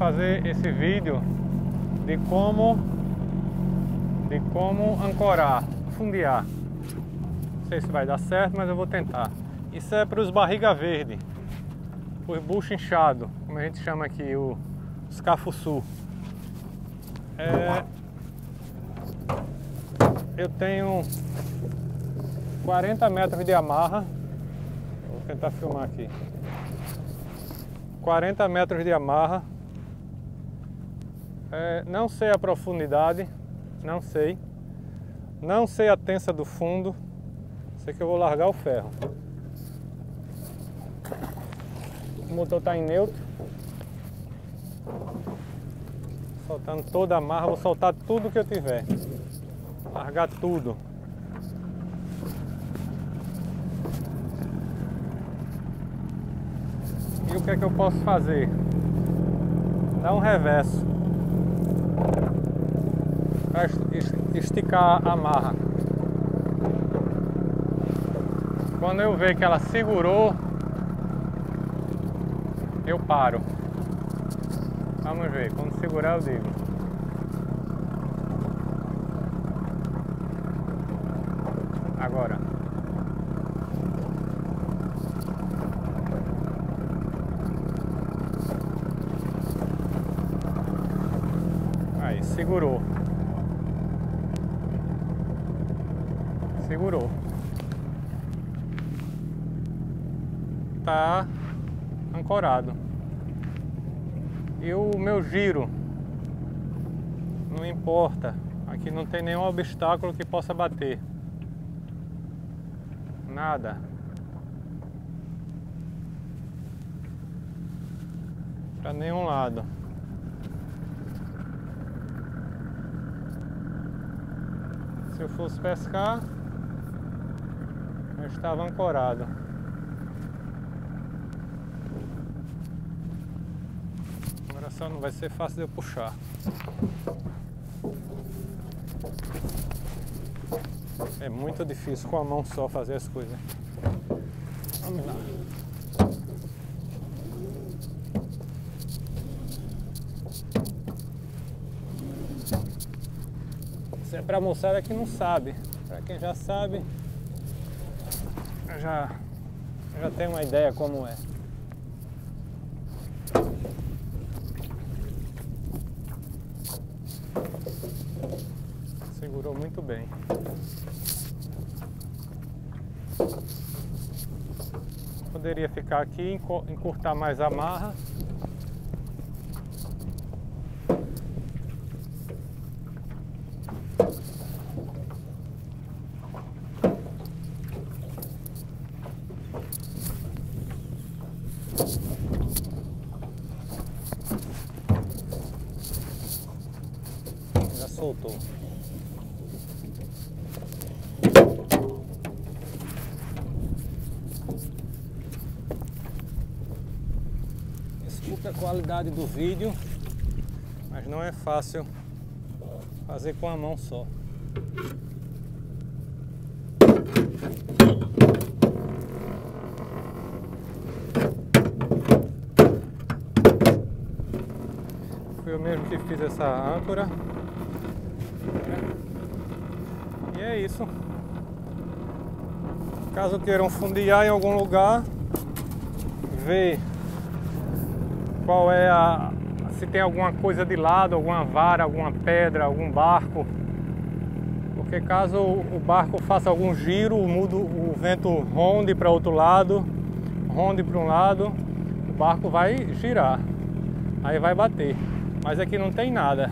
fazer esse vídeo de como de como ancorar, fundear. Não sei se vai dar certo, mas eu vou tentar. Isso é para os barriga verde, os bucho inchado, como a gente chama aqui, o, os cafuçu. É, eu tenho 40 metros de amarra. Vou tentar filmar aqui. 40 metros de amarra. É, não sei a profundidade, não sei. Não sei a tensa do fundo. Sei que eu vou largar o ferro. O motor está em neutro. Soltando toda a amarra, vou soltar tudo que eu tiver. Largar tudo. E o que é que eu posso fazer? Dar um reverso esticar a amarra. Quando eu ver que ela segurou, eu paro. Vamos ver, quando segurar eu digo. Agora. Segurou. Segurou. Tá ancorado. E o meu giro não importa. Aqui não tem nenhum obstáculo que possa bater. Nada. Para nenhum lado. Se eu fosse pescar, eu estava ancorado. Agora só não vai ser fácil de eu puxar. É muito difícil com a mão só fazer as coisas. Vamos lá. Isso é pra moçada que não sabe. Pra quem já sabe, já, já tem uma ideia como é. Segurou muito bem. Poderia ficar aqui, encurtar mais a marra. Já soltou. Desculpe a qualidade do vídeo, mas não é fácil fazer com a mão só. Fui eu mesmo que fiz essa âncora. E é isso. Caso queiram fundear em algum lugar, ver qual é a. se tem alguma coisa de lado, alguma vara, alguma pedra, algum barco. Porque caso o barco faça algum giro, mudo, o vento ronde para outro lado, ronde para um lado, o barco vai girar. Aí vai bater. Mas aqui não tem nada.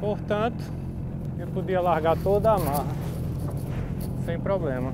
Portanto, eu podia largar toda a amarra sem problema.